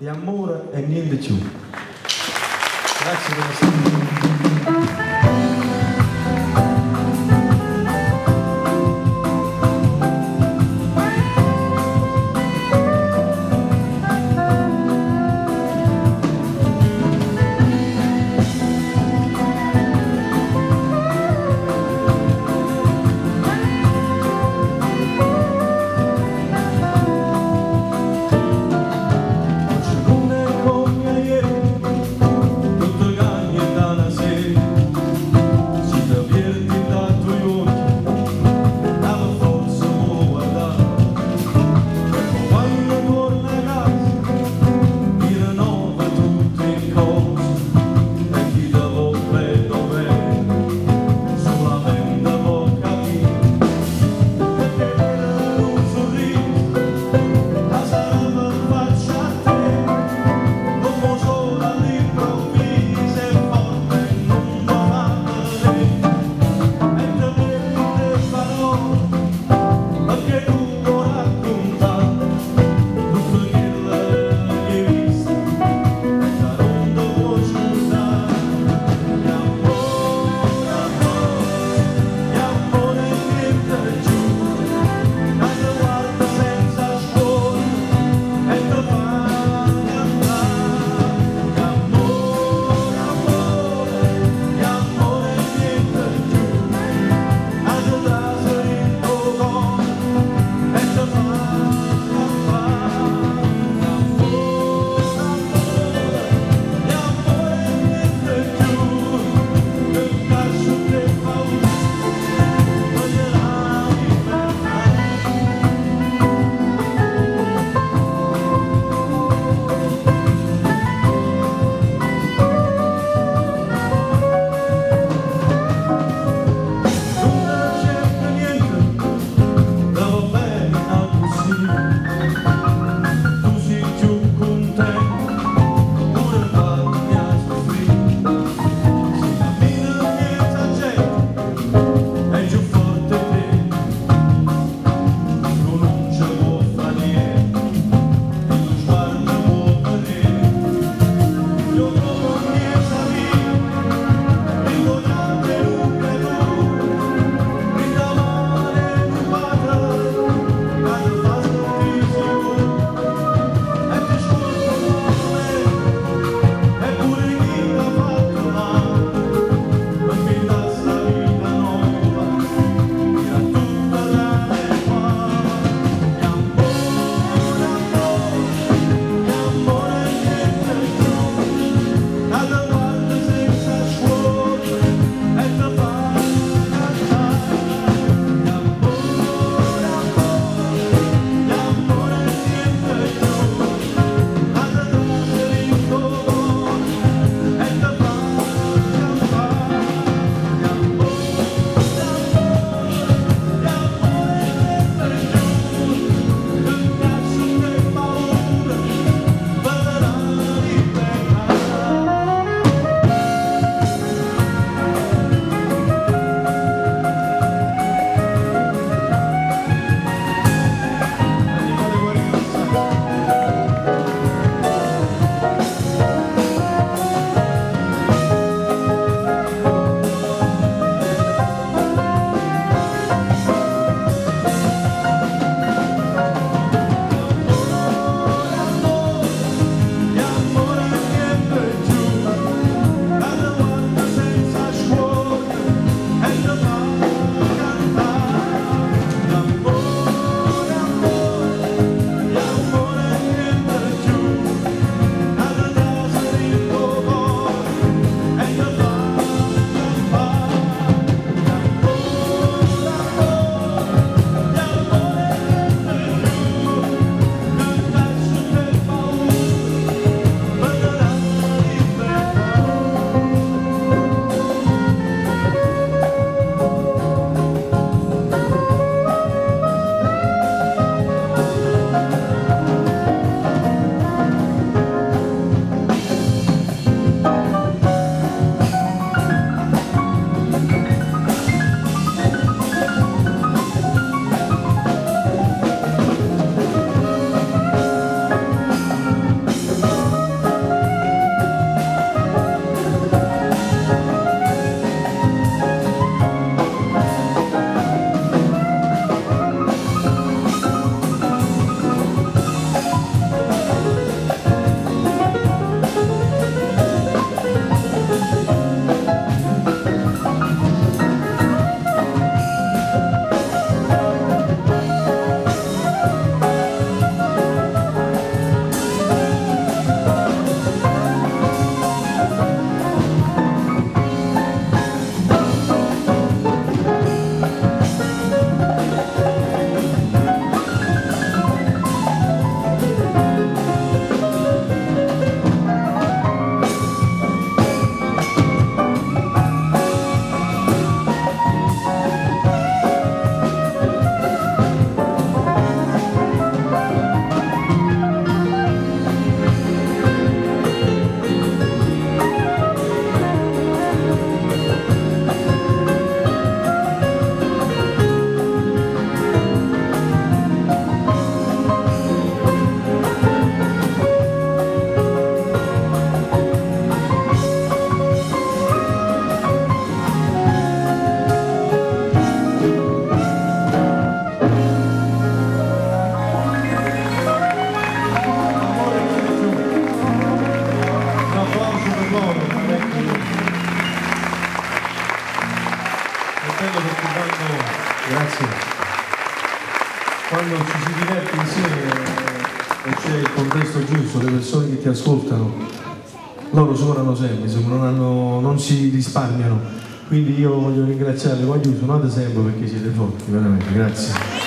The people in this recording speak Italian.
di amore e niente più. Grazie per Tutto grazie. Quando ci si diverte insieme e c'è il contesto giusto, le persone che ti ascoltano, loro suonano sempre, non, hanno, non si risparmiano. Quindi io voglio ringraziarli, voglio suonate sempre perché siete forti, veramente, grazie.